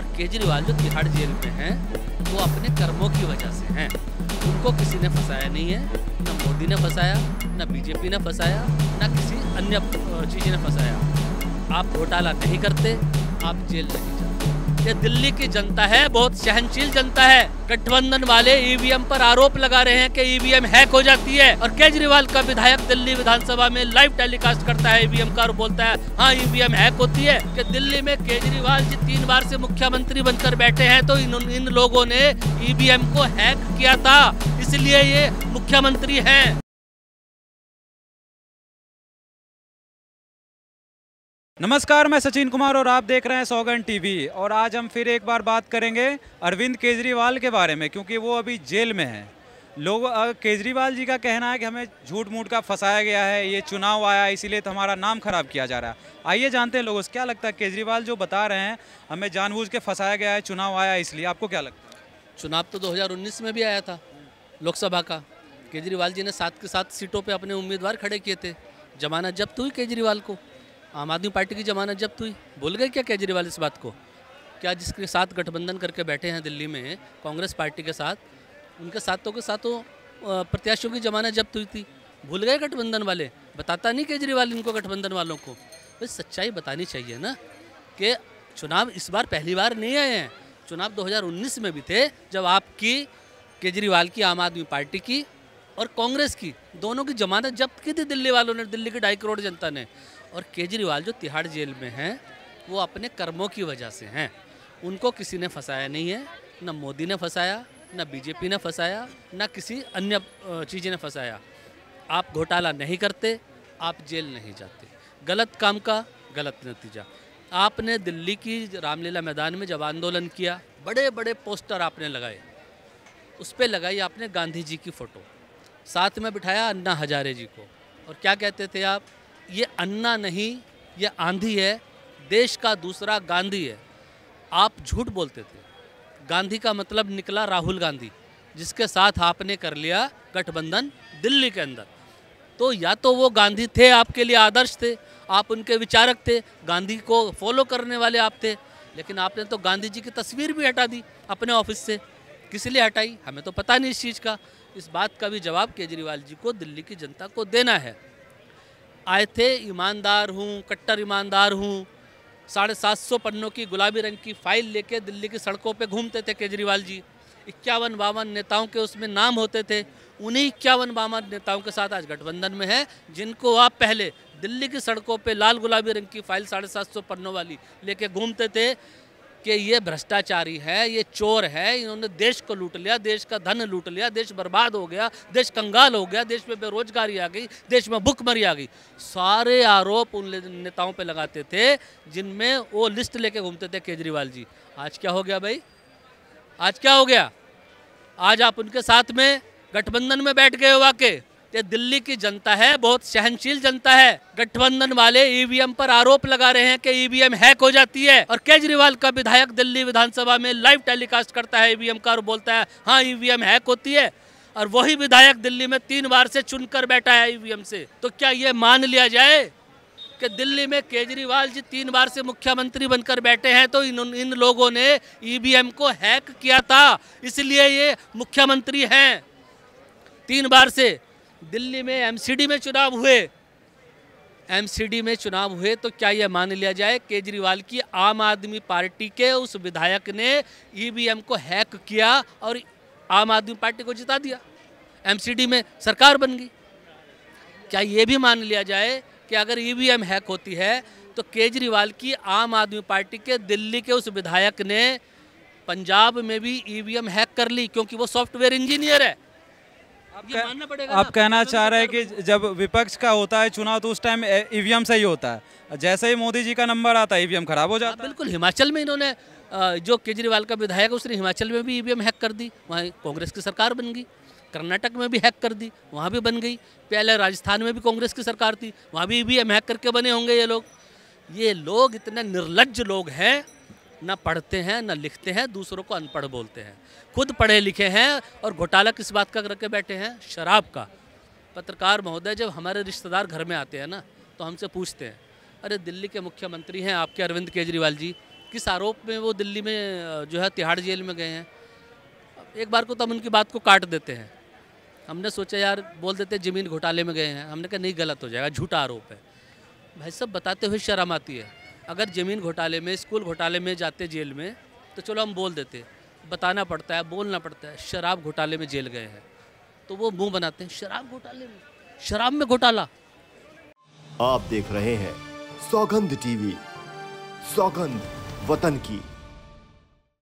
और केजरीवाल जो तिहाड़ जेल में हैं, वो अपने कर्मों की वजह से हैं। उनको किसी ने फंसाया नहीं है, न मोदी ने फंसाया, न बीजेपी ने फंसाया, न किसी अन्य चीज़ ने फंसाया। आप घोटाला नहीं करते, आप जेल नहीं ये दिल्ली की जनता है, बहुत सहनशील जनता है। गठबंधन वाले ईवीएम पर आरोप लगा रहे हैं कि ईवीएम हैक हो जाती है और केजरीवाल का विधायक दिल्ली विधानसभा में लाइव टेलीकास्ट करता है ईवीएम का और बोलता है हाँ ईवीएम हैक होती है कि दिल्ली में केजरीवाल जी तीन बार से मुख्यमंत्री बनकर बैठे हैं तो इन इन लोगों ने ईवीएम को हैक किया था, इसलिए ये मुख्यमंत्री हैं। नमस्कार, मैं सचिन कुमार और आप देख रहे हैं सौगन टीवी। और आज हम फिर एक बार बात करेंगे अरविंद केजरीवाल के बारे में, क्योंकि वो अभी जेल में हैं। लोग केजरीवाल जी का कहना है कि हमें झूठ मूठ का फंसाया गया है, ये चुनाव आया, इसीलिए तो हमारा नाम खराब किया जा रहा है। आइए जानते हैं लोगों से, क्या लगता है केजरीवाल जो बता रहे हैं, हमें जानबूझ के फंसाया गया है, चुनाव आया इसलिए, आपको क्या लगता है? चुनाव तो दो हज़ार उन्नीस में भी आया था, लोकसभा का। केजरीवाल जी ने सात के सात सीटों पर अपने उम्मीदवार खड़े किए थे। जमानत जब्त हुई केजरीवाल को। आम आदमी पार्टी की जमानत जब्त हुई। भूल गए क्या केजरीवाल इस बात को? क्या जिसके साथ गठबंधन करके बैठे हैं दिल्ली में, कांग्रेस पार्टी के साथ, उनके साथों के साथों प्रत्याशियों की जमानत जब्त हुई थी। भूल गए गठबंधन वाले? बताता नहीं केजरीवाल इनको गठबंधन वालों को। भाई, सच्चाई बतानी चाहिए ना कि चुनाव इस बार पहली बार नहीं आए हैं। चुनाव 2019 में भी थे, जब आपकी, केजरीवाल की, आम आदमी पार्टी की और कांग्रेस की, दोनों की जमानत जब्त की थी दिल्ली वालों ने, दिल्ली की ढाई करोड़ जनता ने। और केजरीवाल जो तिहाड़ जेल में हैं, वो अपने कर्मों की वजह से हैं। उनको किसी ने फंसाया नहीं है, न मोदी ने फंसाया, न बीजेपी ने फंसाया, न किसी अन्य चीज़ ने फंसाया। आप घोटाला नहीं करते, आप जेल नहीं जाते। गलत काम का गलत नतीजा। आपने दिल्ली की रामलीला मैदान में जब आंदोलन किया बड़े बड़े पोस्टर आपने लगाए। उस पर लगाई आपने गांधी जी की फ़ोटो। साथ में बिठाया अन्ना हजारे जी को। और क्या कहते थे आप? ये अन्ना नहीं, ये आंधी है, देश का दूसरा गांधी है। आप झूठ बोलते थे। गांधी का मतलब निकला राहुल गांधी, जिसके साथ आपने कर लिया गठबंधन दिल्ली के अंदर। तो या तो वो गांधी थे, आपके लिए आदर्श थे, आप उनके विचारक थे, गांधी को फॉलो करने वाले आप थे, लेकिन आपने तो गांधी जी की तस्वीर भी हटा दी अपने ऑफ़िस से। किस लिए हटाई? हमें तो पता नहीं इस चीज़ का। इस बात का भी जवाब केजरीवाल जी को दिल्ली की जनता को देना है। आए थे, ईमानदार हूँ, कट्टर ईमानदार हूँ। साढ़े सात सौ पन्नों की गुलाबी रंग की फ़ाइल लेके दिल्ली की सड़कों पे घूमते थे केजरीवाल जी। इक्यावन बावन नेताओं के उसमें नाम होते थे। उन्हीं इक्यावन बावन नेताओं के साथ आज गठबंधन में है, जिनको आप पहले दिल्ली की सड़कों पे लाल गुलाबी रंग की फ़ाइल साढ़े सात सौ पन्नों वाली लेके घूमते थे। कि ये भ्रष्टाचारी है, ये चोर है, इन्होंने देश को लूट लिया, देश का धन लूट लिया, देश बर्बाद हो गया, देश कंगाल हो गया, देश में बेरोजगारी आ गई, देश में भुखमरी आ गई। सारे आरोप उन नेताओं पे लगाते थे, जिनमें वो लिस्ट लेके घूमते थे केजरीवाल जी। आज क्या हो गया भाई? आज क्या हो गया? आज आप उनके साथ में गठबंधन में बैठ गए वाकई। ये दिल्ली की जनता है, बहुत सहनशील जनता है। गठबंधन वाले ईवीएम पर आरोप लगा रहे हैं कि ईवीएम हैक हो जाती है और केजरीवाल का विधायक दिल्ली विधानसभा में लाइव टेलीकास्ट करता है ईवीएम का और बोलता है हाँ ईवीएम हैक होती है। और वही विधायक दिल्ली में तीन बार से चुनकर बैठा है ईवीएम से। तो क्या ये मान लिया जाए कि दिल्ली में केजरीवाल जी तीन बार से मुख्यमंत्री बनकर बैठे हैं तो इन इन लोगों ने ईवीएम को हैक किया था, इसलिए ये मुख्यमंत्री हैं। तीन बार से दिल्ली में एमसीडी में चुनाव हुए। एमसीडी में चुनाव हुए तो क्या यह मान लिया जाए? केजरीवाल की आम आदमी पार्टी के उस विधायक ने ईवीएम को हैक किया और आम आदमी पार्टी को जिता दिया। एमसीडी में सरकार बन गई। क्या ये भी मान लिया जाए कि अगर ईवीएम हैक होती है तो केजरीवाल की आम आदमी पार्टी के दिल्ली के उस विधायक ने पंजाब में भी ईवीएम हैक कर ली, क्योंकि वो सॉफ्टवेयर इंजीनियर है। आप कहना चाह रहे हैं कि जब विपक्ष का होता है चुनाव तो उस टाइम ईवीएम से ही होता है। जैसे ही मोदी जी का नंबर आता है ईवीएम खराब हो जाता है। बिल्कुल हिमाचल में इन्होंने जो केजरीवाल का विधायक उसने हिमाचल में भी ईवीएम हैक कर दी। वहाँ कांग्रेस की सरकार बन गई। कर्नाटक में भी हैक कर दी। वहाँ भी बन गई। पहले राजस्थान में भी कांग्रेस की सरकार थी। वहाँ भी ईवीएम हैक करके बने होंगे ये लोग। ये लोग इतने निर्लज लोग हैं न पढ़ते हैं, न लिखते हैं, दूसरों को अनपढ़ बोलते हैं। खुद पढ़े लिखे हैं और घोटाला किस बात का करके बैठे हैं? शराब का। पत्रकार महोदय, जब हमारे रिश्तेदार घर में आते हैं ना तो हमसे पूछते हैं, अरे, दिल्ली के मुख्यमंत्री हैं आपके अरविंद केजरीवाल जी, किस आरोप में वो दिल्ली में, जो है, तिहाड़ जेल में गए हैं? एक बार को तो हम उनकी बात को काट देते हैं। हमने सोचा, यार, बोल देते ज़मीन घोटाले में गए हैं। हमने कहा, नहीं, गलत हो जाएगा, झूठा आरोप है। भाई सब बताते हुए शर्म आती है। अगर ज़मीन घोटाले में, स्कूल घोटाले में जाते जेल में तो चलो हम बोल देते। बताना पड़ता है, बोलना पड़ता है, शराब घोटाले में जेल गए हैं। तो वो मुँह बनाते हैं, शराब घोटाले में, शराब में घोटाला। आप देख रहे हैं सौगंध टीवी, सौगंध वतन की।